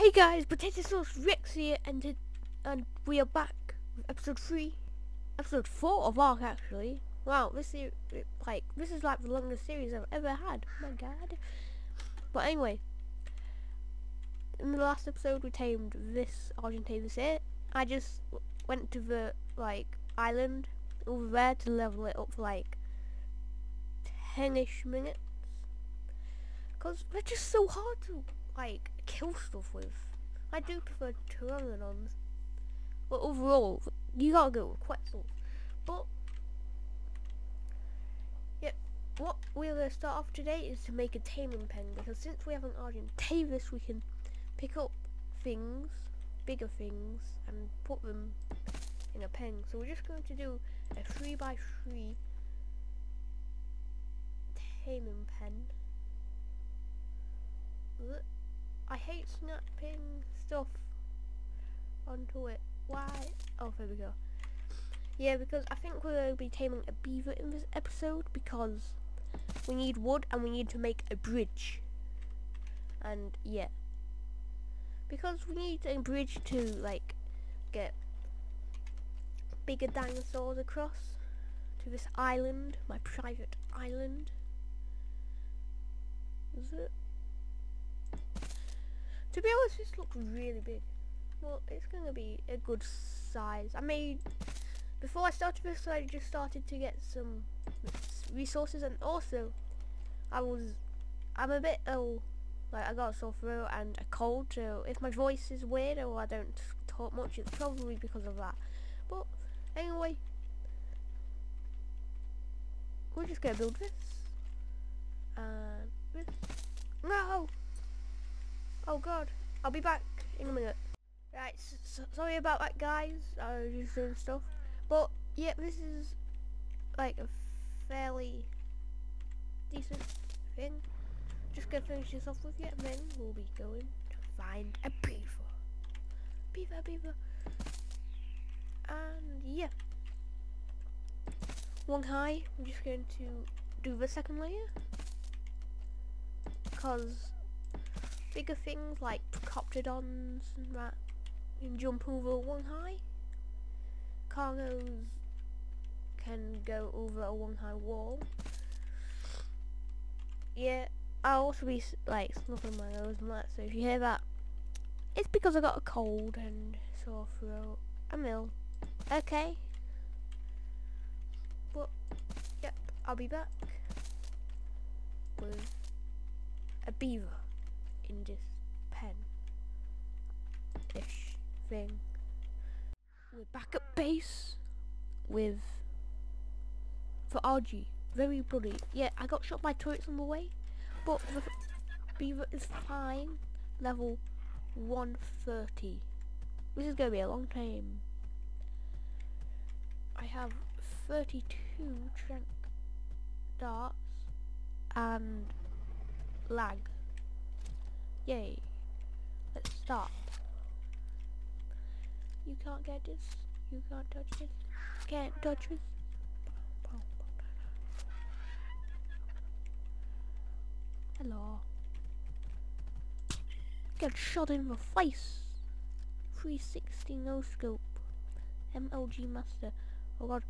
Hey guys, Potatosaurus Rex here, and and we are back with episode three, episode four of Ark actually. Wow, this is like this is like the longest series I've ever had. Oh my god. But anyway, in the last episode we tamed this Argentine here. I just went to the like island over there to level it up for like 10ish minutes. Cause they're just so hard to like kill stuff with. I do prefer Pteranodons. But overall, you gotta go with Quetzals. But yep, what we're gonna start off today is to make a taming pen because since we have an Argentavis we can pick up things, bigger things, and put them in a pen. So we're just going to do a three by three taming pen. I hate snapping stuff onto it. Why? Oh, there we go. Yeah, because I think we're going to be taming a beaver in this episode because we need wood and we need to make a bridge. And yeah. Because we need a bridge to like get bigger dinosaurs across to this island, my private island. Is it? To be honest, this looks really big. Well, it's going to be a good size. I made, before I started this, I just started to get some resources and also, I was, I'm a bit ill. Like, I got a sore throat and a cold, so if my voice is weird or I don't talk much, it's probably because of that. But, anyway, we're just going to build this. And this. No! Oh god, I'll be back in a minute. Right, so, sorry about that guys, I was just doing stuff. But, yeah, this is like a fairly decent thing. Just gonna finish this off with you and then we'll be going to find a beaver. Beaver, beaver. And yeah. One high, I'm just going to do the second layer. Because bigger things like coptodons and that can jump over one high. Cargos can go over a one high wall. Yeah, I'll also be like snuffing my nose and that, so if you hear that, it's because I got a cold and sore throat. I'm ill. Okay. But, yep, I'll be back with a beaver in this pen ish thing. We're back at base with for RG. Very bloody. Yeah, I got shot by turrets on the way, but the beaver is fine. Level 130. This is gonna be a long time. I have 32 tranq darts and lag. Yay. Let's stop. You can't get this. You can't touch this. Can't touch this. Hello. Get shot in the face. 360 no scope. MLG master. Oh god.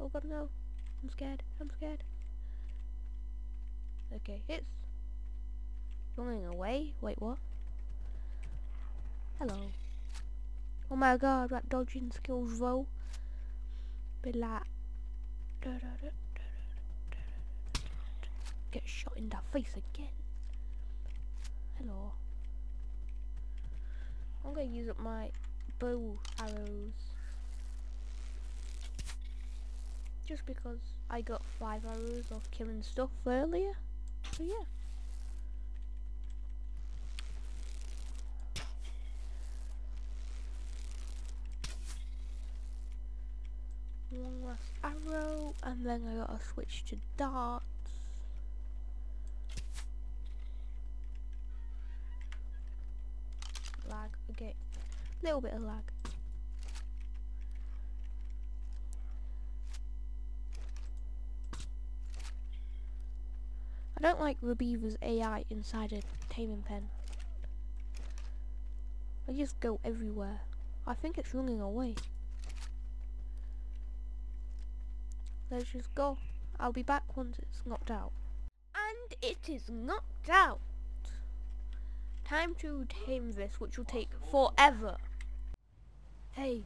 Oh god no. I'm scared. I'm scared. Okay, hits. Running away? Wait, what? Hello. Oh my god, that dodging skills roll. Be like... Get shot in the face again. Hello. I'm gonna use up my bow arrows. Just because I got five arrows of killing stuff earlier. So yeah. One last arrow and then I gotta switch to darts lag okay little bit of lag I don't like the beaver's AI inside a taming pen I just go everywhere. I think it's running away. Let's just go. I'll be back once it's knocked out. And it is knocked out. Time to tame this, which will take forever. Hey,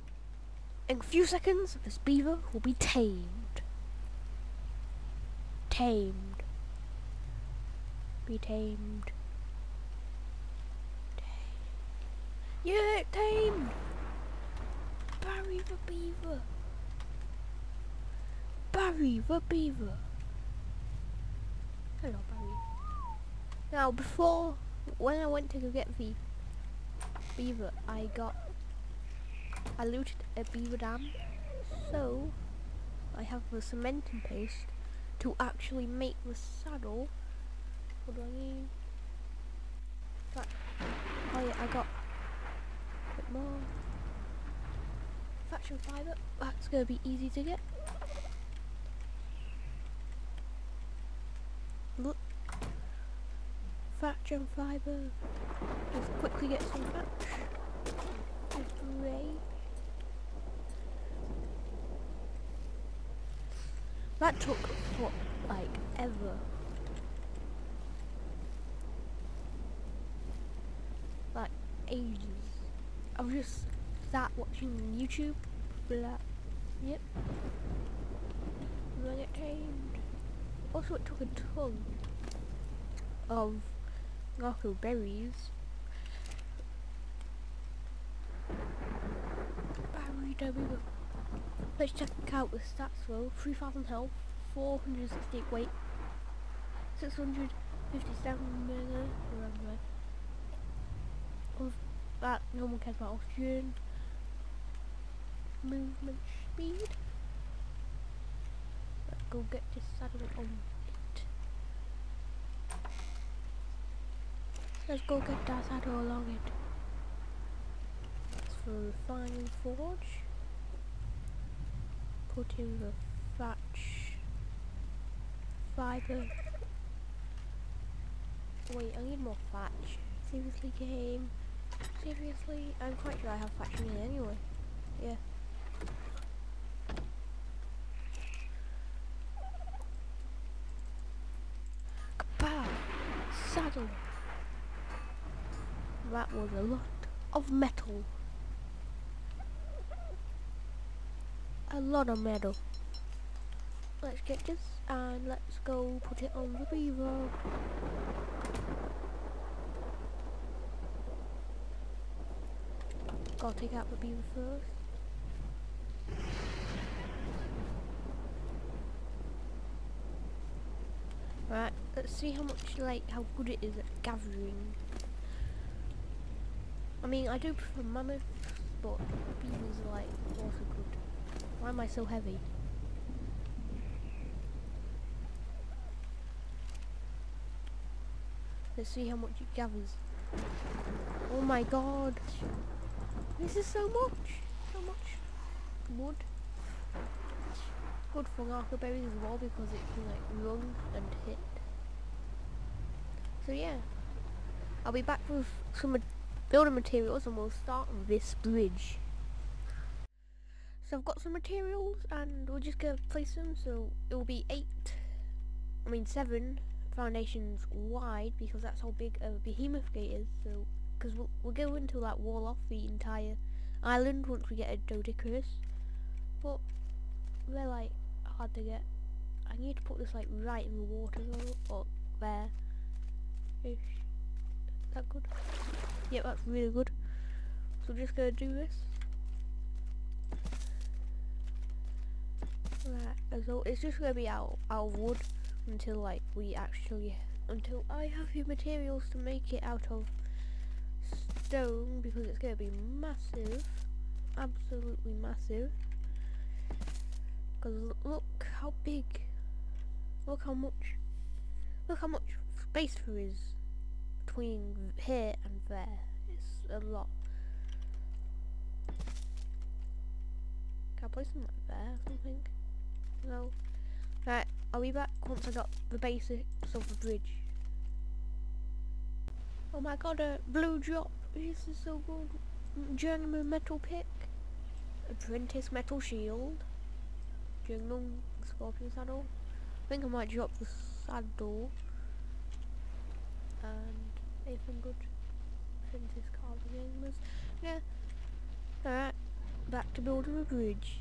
in a few seconds, this beaver will be tamed. Tamed. Be tamed. Yeah, tamed! Barry the beaver! Barry the beaver! Hello, Barry. Now, before, when I went to go get the beaver, I got, I looted a beaver dam, so I have the cementing paste to actually make the saddle. What do I need? Oh yeah, I got a bit more. Faction fibre, that's going to be easy to get. Look. Faction fibre. Just quickly get some thatch. That took, what, like, ever. Like, ages. I was just sat watching YouTube. Blah. Yep. Then it tamed. Also, it took a ton of berries. Let's check out the stats though. 3000 health, 468 weight, 657 minutes, that no one cares about oxygen. Movement speed. Let's go get this saddle on it. Let's go get that saddle along it. For refining forge. Put in the thatch fiber. Wait, I need more thatch. Seriously game. Seriously? I'm quite sure I have faction in here anyway. Yeah. Kapow! Saddle! That was a lot of metal. A lot of metal. Let's get this and let's go put it on the beaver. Gotta take out the beaver first. Right, let's see how much, like, how good it is at gathering. I mean, I do prefer mammoths, but beavers are, like, also good. Why am I so heavy? Let's see how much it gathers. Oh my god! This is so much, so much wood. Good for narco berries as well because it can like run and hit. So yeah, I'll be back with some building materials and we'll start on this bridge. So I've got some materials and we're just gonna place them so it will be eight, I mean seven foundations wide because that's how big a behemoth gate is. So because we'll, we'll go into that wall off the entire island once we get a Doedicurus. But they're like hard to get. I need to put this like right in the water though, or there. Ish. That good? Yep, that's really good. So we're just gonna do this. Right, so it's just gonna be out of wood until like we actually until I have the materials to make it out of stone because it's going to be massive. Absolutely massive. Because look how big. Look how much. Look how much space there is between here and there. It's a lot. Can I place them like there or something? No. Right, I'll be back once I got the basics of the bridge. Oh my god, a blue drop. This is so good. Journeyman metal pick. Apprentice metal shield. Journeyman scorpion saddle. I think I might drop the saddle. Anything good. Apprentice carbineers. Yeah. Alright. Back to building a bridge.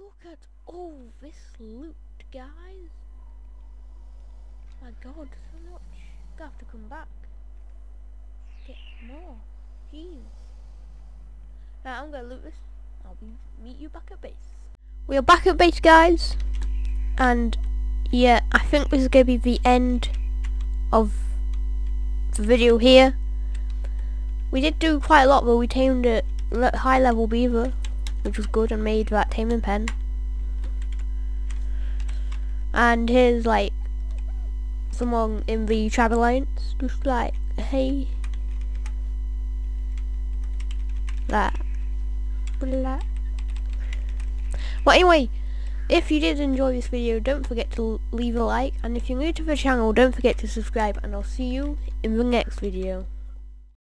Look at all this loot, guys. My god, so much. I have to come back. Get more. Jeez. Right, I'm gonna loot this. I'll be meet you back at base. We are back at base, guys. And yeah, I think this is gonna be the end of the video here. We did do quite a lot though. We tamed a high level beaver, which was good, and made that taming pen. And here's like someone in the Tribe Alliance, just like, hey, that, blah. But anyway, if you did enjoy this video, don't forget to leave a like, and if you're new to the channel, don't forget to subscribe, and I'll see you in the next video.